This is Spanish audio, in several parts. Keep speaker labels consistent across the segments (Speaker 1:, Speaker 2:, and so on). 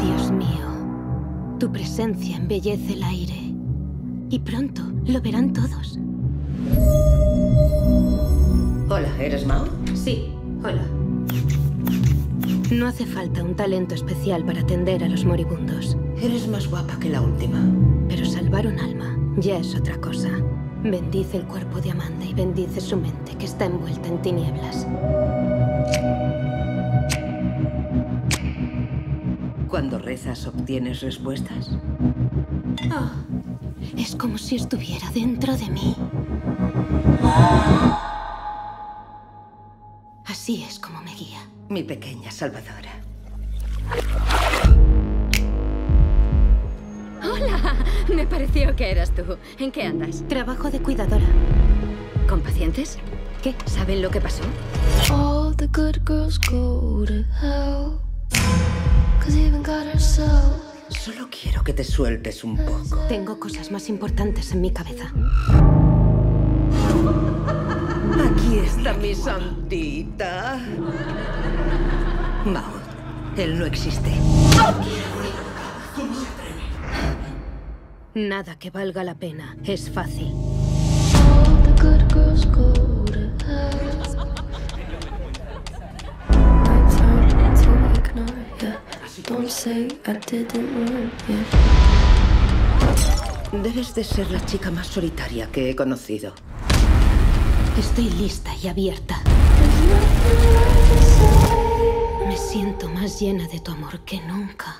Speaker 1: Dios mío, tu presencia embellece el aire. Y pronto lo verán todos.
Speaker 2: Hola, ¿eres Mao?
Speaker 1: Sí, hola. No hace falta un talento especial para atender a los moribundos.
Speaker 2: Eres más guapa que la última.
Speaker 1: Pero salvar un alma ya es otra cosa. Bendice el cuerpo de Amanda y bendice su mente, que está envuelta en tinieblas.
Speaker 2: Cuando rezas, ¿obtienes respuestas?
Speaker 1: Ah, es como si estuviera dentro de mí. Así es como me guía.
Speaker 2: Mi pequeña salvadora.
Speaker 3: Hola, me pareció que eras tú. ¿En qué andas?
Speaker 1: Trabajo de cuidadora.
Speaker 3: ¿Con pacientes?
Speaker 1: ¿Qué?
Speaker 3: ¿Saben lo que pasó?
Speaker 4: All the good girls go to hell.
Speaker 2: Solo quiero que te sueltes un poco.
Speaker 1: Tengo cosas más importantes en mi cabeza.
Speaker 2: Aquí está mi santita. Mao, él no existe.
Speaker 1: Nada que valga la pena es fácil.
Speaker 4: Don't say I didn't warn ya.
Speaker 2: Debes de ser la chica más solitaria que he conocido.
Speaker 1: Estoy lista y abierta. Me siento más llena de tu amor que nunca.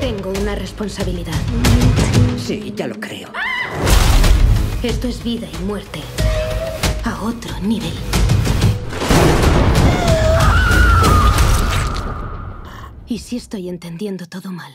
Speaker 1: Tengo una responsabilidad.
Speaker 2: Sí, ya lo creo.
Speaker 1: Esto es vida y muerte. A otro nivel. ¿Y si estoy entendiendo todo mal?